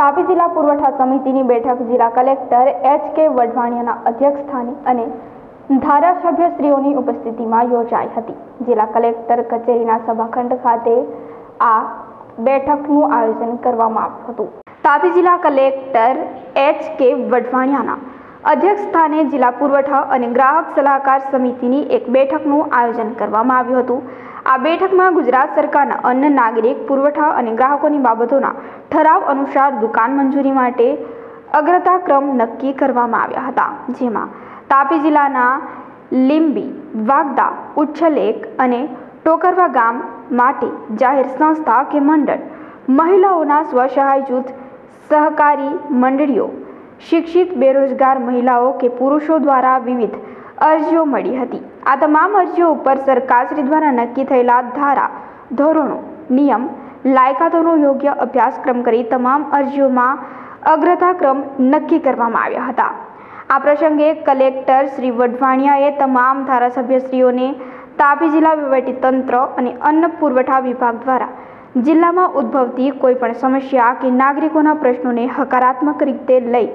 તાપી જિલ્લા પુરવઠા સમિતિની બેઠક જિલ્લા કલેક્ટર એચ કે વઢવાણિયાના અધ્યક્ષસ્થાને અને ધારાસભ્યશ્રીઓની ઉપસ્થિતિમાં યોજાઈ હતી. જિલ્લા કલેક્ટર કચેરીના સભાખંડ ખાતે આ બેઠકનું આયોજન કરવામાં આવ્યું હતું. તાપી જિલ્લા કલેક્ટર એચ કે વઢવાણિયાના અધ્યક્ષસ્થાને જિલ્લા પુરવઠા અને ગ્રાહક સલાહકાર સમિતિની એક બેઠકનું આયોજન કરવામાં આવ્યું હતું. આ બેઠકમાં ગુજરાત સરકારના અન્ન નાગરિક પુરવઠા અને ગ્રાહકોની બાબતોના ઠરાવ અનુસાર દુકાન મંજૂરી માટે અગ્રતાક્રમ નક્કી કરવામાં આવ્યા હતા, જેમાં તાપી જિલ્લાના લીંબી, વાગદા ઉચ્છલેક અને ટોકરવા ગામ માટે જાહેર સંસ્થા કે મંડળ, મહિલાઓના સ્વસહાય જૂથ, સહકારી મંડળીઓ, શિક્ષિત, બેરોજગાર મહિલાઓ કે પુરુષો દ્વારા વિવિધ અરજીઓ મળી હતી. આ તમામ અરજીઓ ઉપર સરકારશ્રી દ્વારા નક્કી થયેલા ધારા, ધોરણો, નિયમ લાયકાતોનો યોગ્ય અભ્યાસક્રમ કરી તમામ અરજીઓમાં અગ્રતાક્રમ નક્કી કરવામાં આવ્યા હતા. આ પ્રસંગે કલેક્ટર શ્રી વઢવાણિયાએ તમામ ધારાસભ્યશ્રીઓને તાપી જિલ્લા તંત્ર અને અન્ન પુરવઠા વિભાગ દ્વારા જિલ્લામાં ઉદ્ભવતી કોઈપણ સમસ્યા કે નાગરિકોના પ્રશ્નોને હકારાત્મક રીતે લઈ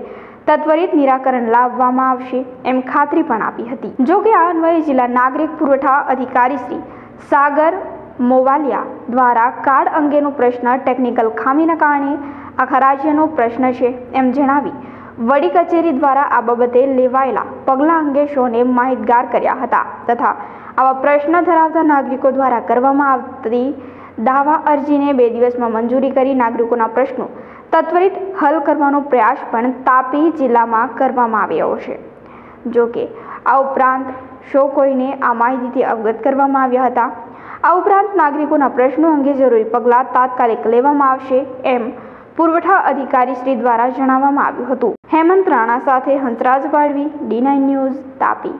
તત્વરિત નિરાકરણ લાવવામાં આવશે એમ ખાતરી પણ આપી હતી. જો કે આ અન્વયે જિલ્લા નાગરિક પુરવઠા અધિકારી શ્રી સાગર મોવાલિયા દ્વારા કાર્ડ અંગેનો પ્રશ્ન ટેકનિકલ ખામીના કારણે આખા રાજ્યનો પ્રશ્ન છે એમ જણાવી વડી કચેરી દ્વારા આ બાબતે લેવાયેલા પગલાં અંગે શોને માહિતગાર કર્યા હતા તથા આવા પ્રશ્ન ધરાવતા નાગરિકો દ્વારા કરવામાં આવતી દાવા અરજીને બે દિવસમાં મંજૂરી કરી નાગરિકોના પ્રશ્નો તત્વરિત હલ કરવાનો પ્રયાસ પણ તાપી જિલ્લામાં કરવામાં આવ્યો છે. જો કે આ ઉપરાંત શો કોઈને આ માહિતીથી અવગત કરવામાં આવ્યા હતા આ ઉપરાંત નાગરિકોના પ્રશ્નો અંગે જરૂરી પગલાં તાત્કાલિક લેવામાં આવશે એમ પુરવઠા અધિકારી શ્રી દ્વારા જણાવવામાં આવ્યું હતું. હેમંત રાણા સાથે હંસરાજ પાડવી, ડી નાઇન ન્યૂઝ, તાપી.